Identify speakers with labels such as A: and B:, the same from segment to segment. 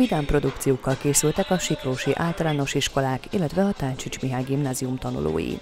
A: Vidám produkciókkal készültek a Siklósi általános iskolák, illetve a Táncsics Mihály gimnázium tanulói.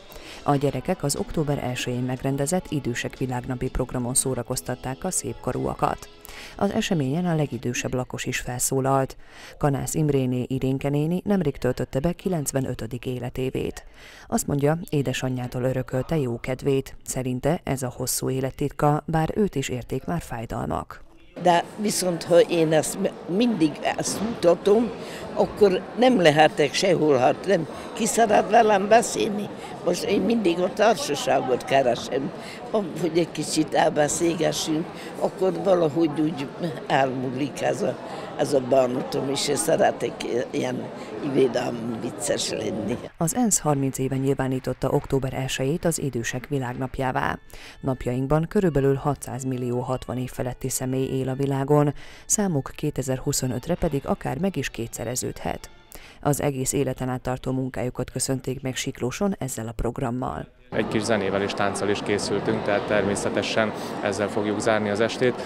A: A gyerekek az október 1-én megrendezett idősek világnapi programon szórakoztatták a szépkorúakat. Az eseményen a legidősebb lakos is felszólalt. Kanász Imréné Irénke néni nemrég töltötte be 95. életévét. Azt mondja, édesanyjától örökölte jó kedvét. Szerinte ez a hosszú élettitka, bár őt is érték már fájdalmak.
B: De viszont, ha én ezt mindig ezt mutatom, akkor nem lehetek sehol, hát nem. Ki szeret velem beszélni? Most én mindig a társaságot keresem, hogy egy kicsit elbeszélgessünk, akkor valahogy úgy elmúlik ez a, ez a bánatom, és én szeretek ilyen vidám, vicces lenni.
A: Az ENSZ 30 éve nyilvánította október 1-ét az idősek világnapjává. Napjainkban körülbelül 600 millió 60 év feletti személy él a világon, számuk 2025-re pedig akár meg is kétszereződhet. Az egész életen át tartó munkájukat köszönték meg Siklóson ezzel a programmal.
C: Egy kis zenével és tánccal is készültünk, tehát természetesen ezzel fogjuk zárni az estét.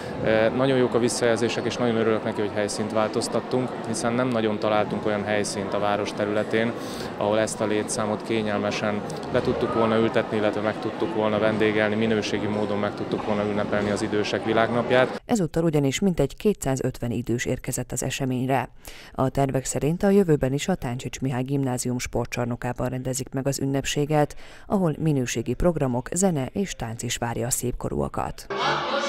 C: Nagyon jók a visszajelzések, és nagyon örülök neki, hogy helyszínt változtattunk, hiszen nem nagyon találtunk olyan helyszínt a város területén, ahol ezt a létszámot kényelmesen le tudtuk volna ültetni, illetve meg tudtuk volna vendégelni, minőségi módon meg tudtuk volna ünnepelni az idősek világnapját.
A: Ezúttal ugyanis mintegy 250 idős érkezett az eseményre. A tervek szerint a jövőben is a Táncsics Mihály gimnázium sportcsarnokában rendezik meg az ünnepséget, ahol minőségi programok, zene és tánc is várja a szépkorúakat. Akkor